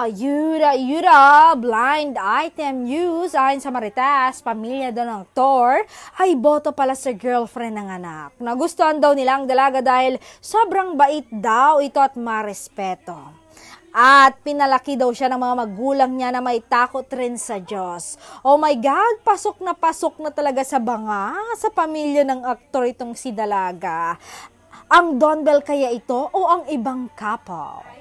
Ah, ayura, ayura, blind item news ayon sa Marites, pamilya daw ng Thor, ay boto pala sa girlfriend ng anak. Nagustuhan daw nila ang dalaga dahil sobrang bait daw ito at marespeto. At pinalaki daw siya ng mga magulang niya na may takot rin sa Diyos. Oh my God, pasok na pasok na talaga sa banga sa pamilya ng aktor itong si Dalaga. Ang Don Bell kaya ito o ang ibang couple?